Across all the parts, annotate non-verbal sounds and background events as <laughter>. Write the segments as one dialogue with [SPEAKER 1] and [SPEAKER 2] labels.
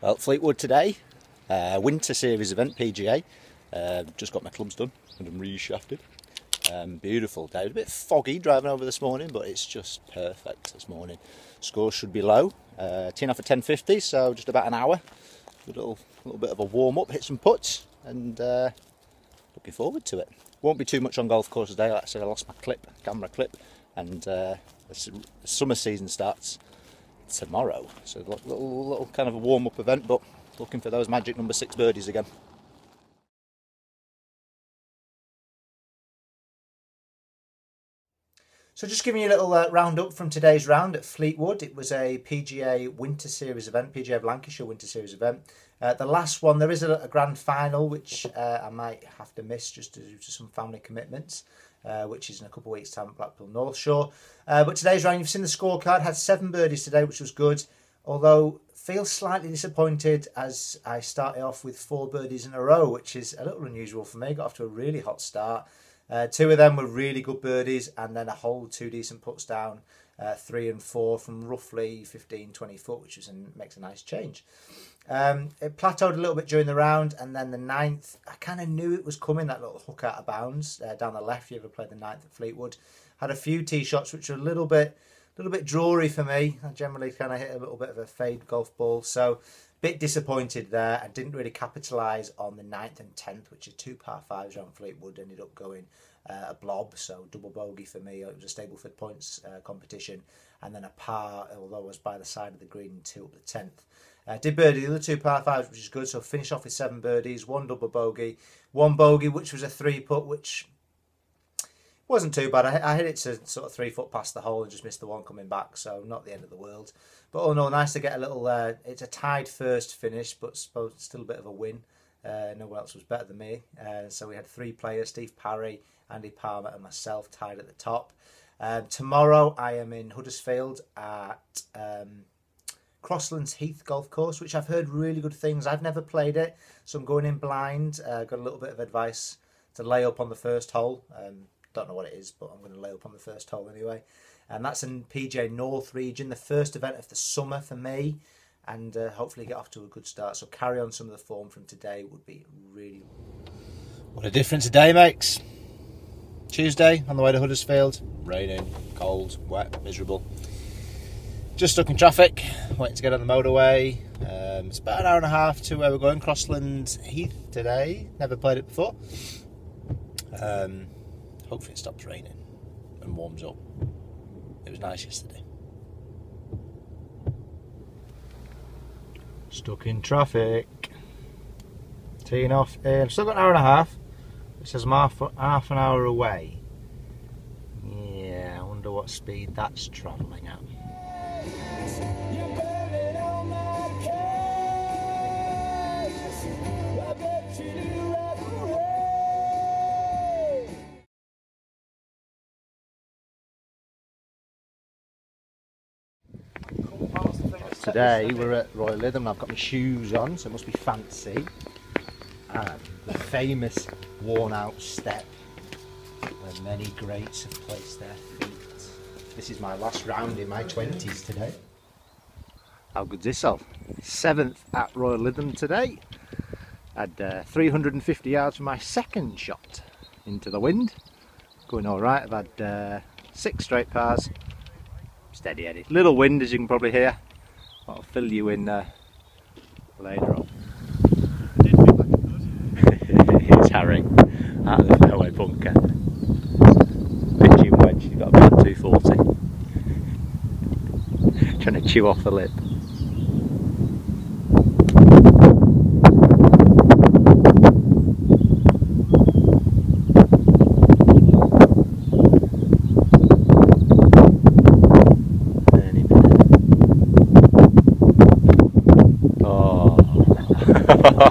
[SPEAKER 1] Well, Fleetwood today, uh, winter series event, PGA. Uh, just got my clubs done and I'm reshafted. Um, beautiful day. a bit foggy driving over this morning, but it's just perfect this morning. Scores should be low. Uh, teeing off at 10.50, so just about an hour. A little, little bit of a warm up, hit some putts, and uh, looking forward to it. Won't be too much on golf course today. Like I said, I lost my clip, camera clip, and uh, the summer season starts tomorrow. So a little, little kind of a warm up event, but looking for those magic number six birdies again. So just giving you a little uh, roundup from today's round at Fleetwood. It was a PGA Winter Series event, PGA of Lancashire Winter Series event. Uh, the last one, there is a, a grand final, which uh, I might have to miss just due to some family commitments, uh, which is in a couple of weeks' time at Blackpool North Shore. Uh, but today's round, you've seen the scorecard, had seven birdies today, which was good. Although feel slightly disappointed as I started off with four birdies in a row, which is a little unusual for me. Got off to a really hot start. Uh, two of them were really good birdies, and then a whole two decent puts down, uh, three and four from roughly 15, 20 foot, which is makes a nice change. Um, it plateaued a little bit during the round, and then the ninth, I kind of knew it was coming, that little hook out of bounds uh, down the left. You ever played the ninth at Fleetwood? Had a few tee shots which were a little bit, a little bit drawy for me. I generally kind of hit a little bit of a fade golf ball, so bit disappointed there and didn't really capitalise on the ninth and tenth, which are two par fives around Fleetwood. Ended up going uh, a blob, so double bogey for me. It was a Stableford points uh, competition, and then a par, although I was by the side of the green two up the tenth. Uh, did birdie the other two par fives, which is good. So finish off with seven birdies, one double bogey, one bogey, which was a three putt, which wasn't too bad. I, I hit it to sort of three foot past the hole and just missed the one coming back, so not the end of the world. But oh no, nice to get a little. Uh, it's a tied first finish, but still a bit of a win. Uh, no one else was better than me. Uh, so we had three players: Steve Parry, Andy Palmer, and myself tied at the top. Um, tomorrow I am in Huddersfield at um, Crosslands Heath Golf Course, which I've heard really good things. I've never played it, so I'm going in blind. Uh, got a little bit of advice to lay up on the first hole. Um, don't know what it is, but I'm going to lay up on the first hole anyway and that's in PGA North region, the first event of the summer for me, and uh, hopefully get off to a good start. So carry on some of the form from today would be really. What a difference a day makes. Tuesday on the way to Huddersfield, raining, cold, wet, miserable. Just stuck in traffic, waiting to get on the motorway. Um, it's about an hour and a half to where we're going, Crosland Heath today. Never played it before. Um, hopefully it stops raining and warms up. It was nice yesterday. Stuck in traffic. Teeing off in, still got an hour and a half. It says half, half an hour away. Yeah, I wonder what speed that's travelling at. Today we're at Royal Lytham and I've got my shoes on, so it must be fancy. And the famous worn out step where many greats have placed their feet. This is my last round in my 20s today. How good's this all? Seventh at Royal Lytham today. Had uh, 350 yards for my second shot into the wind. Going alright, I've had uh, six straight pars. Steady Eddie. Little wind as you can probably hear. I'll fill you in uh, later on. <laughs> it's Harry out of the fairway bunker. Pitching wedge, you've got about 240. <laughs> Trying to chew off the lip.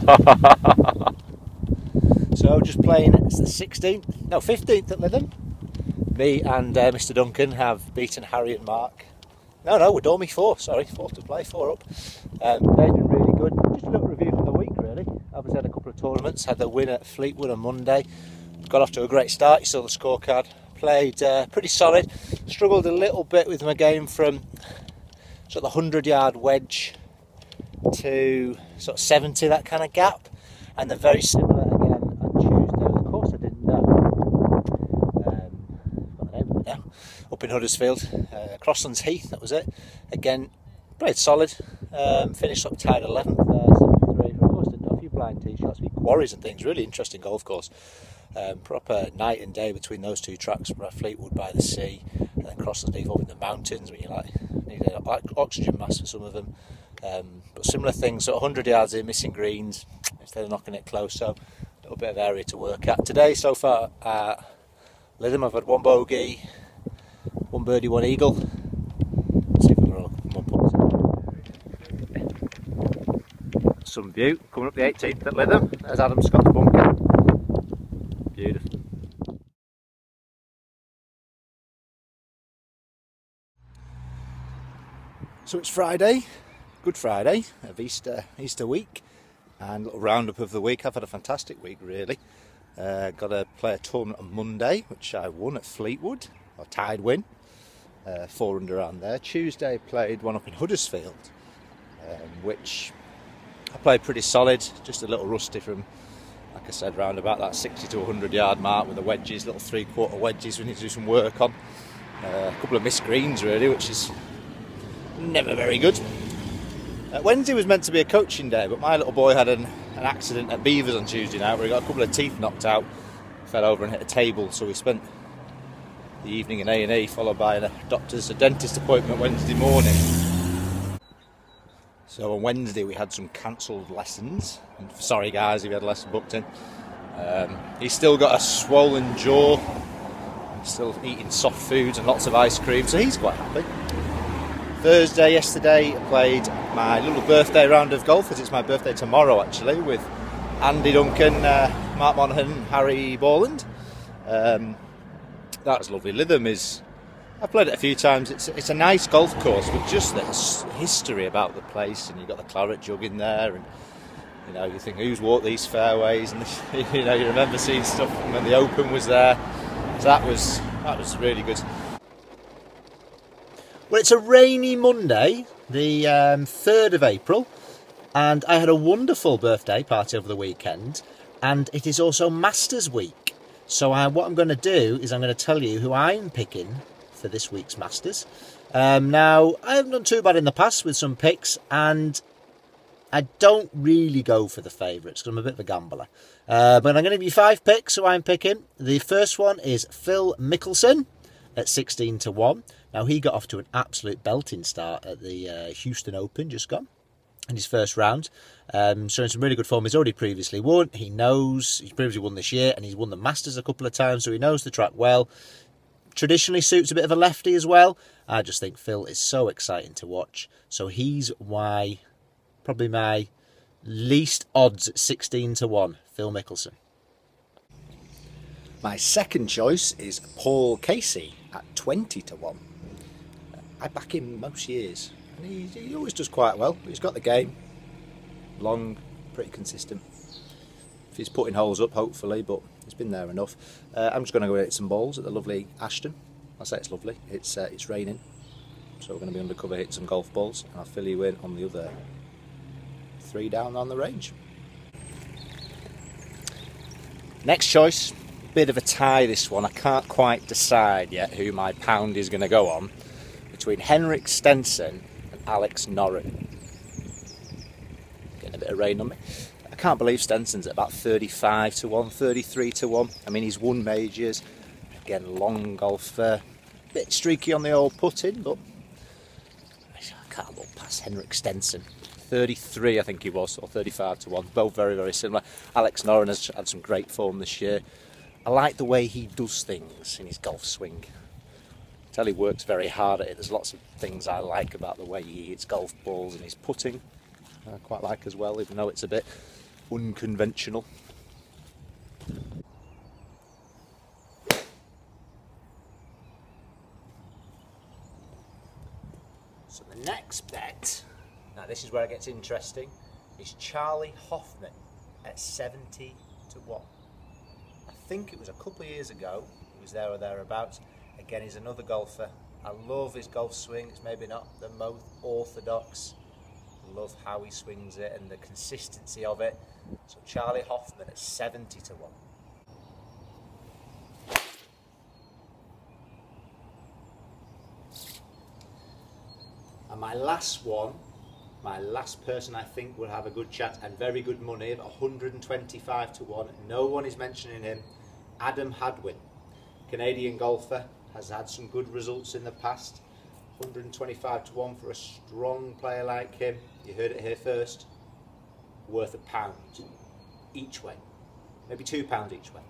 [SPEAKER 1] <laughs> so just playing, it's the 16th, no 15th at Lytham. Me and uh, Mr Duncan have beaten Harry and Mark. No, no, we're Dormy 4, sorry, 4 to play, 4 up. Um, they've been really good. Just a little review from the week really. I've had a couple of tournaments, had the win at Fleetwood on Monday. Got off to a great start, you saw the scorecard. Played uh, pretty solid. Struggled a little bit with my game from sort of the 100 yard wedge to sort of 70, that kind of gap. And they're very similar again on Tuesday. Of course, I didn't know. Um, now. Up in Huddersfield, uh, Crosslands Heath, that was it. Again, played solid. Um, finished up tied 11th there, 73. Of course, didn't know a few blind tee shots, a quarries and things. Really interesting golf course. Um, proper night and day between those two tracks, Fleetwood by the sea, and then Crosslands Heath up in the mountains, where you like need an oxygen mask for some of them. Um, but similar things, so 100 yards in, missing greens instead of knocking it close. So a little bit of area to work at. Today, so far Lytham, I've had one bogey, one birdie, one eagle. Let's see if can roll one putt. Some view coming up the 18th at Lytham. There's Adam Scott's bunker. Beautiful. So it's Friday, Good Friday of Easter Easter week, and a little roundup of the week. I've had a fantastic week, really. Uh, got to play a tournament on Monday, which I won at Fleetwood, or tied win, uh, four under on there. Tuesday played one up in Huddersfield, um, which I played pretty solid, just a little rusty from, like I said, round about that 60 to 100 yard mark with the wedges, little three quarter wedges we need to do some work on. Uh, a couple of missed greens, really, which is never very good. Uh, Wednesday was meant to be a coaching day, but my little boy had an, an accident at Beavers on Tuesday night where he got a couple of teeth knocked out, fell over and hit a table. So we spent the evening in A and E, followed by a doctor's, a dentist appointment Wednesday morning. So on Wednesday we had some cancelled lessons. And sorry guys, if you had a lesson booked in. Um, he's still got a swollen jaw, still eating soft foods and lots of ice cream, so he's quite happy. Thursday, yesterday, played my little birthday round of golf as it's my birthday tomorrow actually with Andy Duncan, uh, Mark Monaghan, Harry Borland. Um, that was lovely. Lytham is, I've played it a few times. It's, it's a nice golf course with just the history about the place, and you've got the claret jug in there, and you know you think who's walked these fairways, and <laughs> you know you remember seeing stuff when the Open was there. So that was that was really good. Well, it's a rainy Monday, the um, 3rd of April, and I had a wonderful birthday party over the weekend, and it is also Masters Week. So, I, what I'm going to do is I'm going to tell you who I'm picking for this week's Masters. Um, now, I haven't done too bad in the past with some picks, and I don't really go for the favourites because I'm a bit of a gambler. Uh, but I'm going to give you five picks who I'm picking. The first one is Phil Mickelson at 16 to 1. Now, he got off to an absolute belting start at the uh, Houston Open just gone in his first round. Um, showing some really good form. He's already previously won. He knows he's previously won this year and he's won the Masters a couple of times, so he knows the track well. Traditionally suits a bit of a lefty as well. I just think Phil is so exciting to watch. So he's why probably my least odds at 16 to 1, Phil Mickelson. My second choice is Paul Casey at 20 to 1. I back him most years, and he, he always does quite well. He's got the game, long, pretty consistent. If he's putting holes up, hopefully, but it's been there enough. Uh, I'm just going to go hit some balls at the lovely Ashton. I say it's lovely. It's uh, it's raining, so we're going to be undercover hitting some golf balls, and I'll fill you in on the other three down on the range. Next choice, bit of a tie this one. I can't quite decide yet who my pound is going to go on between Henrik Stenson and Alex Noren. Getting a bit of rain on me. I can't believe Stenson's at about 35 to 1, 33 to 1. I mean, he's won majors. Again, long golfer. Uh, bit streaky on the old putting, but I can't look past Henrik Stenson. 33, I think he was, or 35 to 1. Both very, very similar. Alex Noren has had some great form this year. I like the way he does things in his golf swing he works very hard at it. There's lots of things I like about the way he hits golf balls and his putting. I quite like as well, even though it's a bit unconventional. So the next bet, now this is where it gets interesting, is Charley Hoffman at 70 to 1. I think it was a couple of years ago, he was there or thereabouts Again, he's another golfer. I love his golf swing. It's maybe not the most orthodox. love how he swings it and the consistency of it. So Charley Hoffman at 70 to 1. And my last one, my last person I think will have a good chat and very good money of 125 to 1. No one is mentioning him. Adam Hadwin, Canadian golfer, has had some good results in the past. 125 to 1 for a strong player like him. You heard it here first. Worth a pound each way. Maybe two pound each way.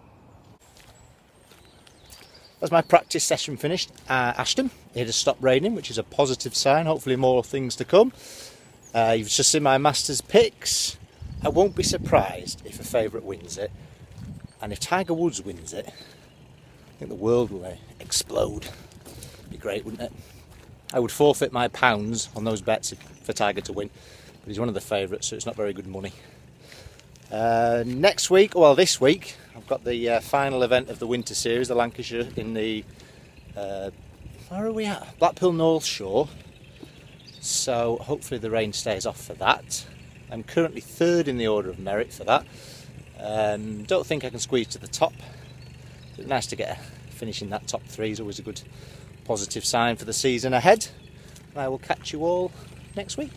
[SPEAKER 1] That's my practice session finished. Uh, Ashton, it has stopped raining, which is a positive sign. Hopefully, more things to come. Uh, you've just seen my Masters picks. I won't be surprised if a favourite wins it. And if Tiger Woods wins it, I think the world will explode. Be great, wouldn't it? I would forfeit my pounds on those bets for Tiger to win, but he's one of the favourites, so it's not very good money. Uh, next week, well, this week, I've got the uh, final event of the Winter Series, the Lancashire in the uh, where are we at? Blackpool North Shore. So hopefully the rain stays off for that. I'm currently third in the order of merit for that. Um, don't think I can squeeze to the top. It's nice to get a finish in that top three is always a good positive sign for the season ahead. I will catch you all next week.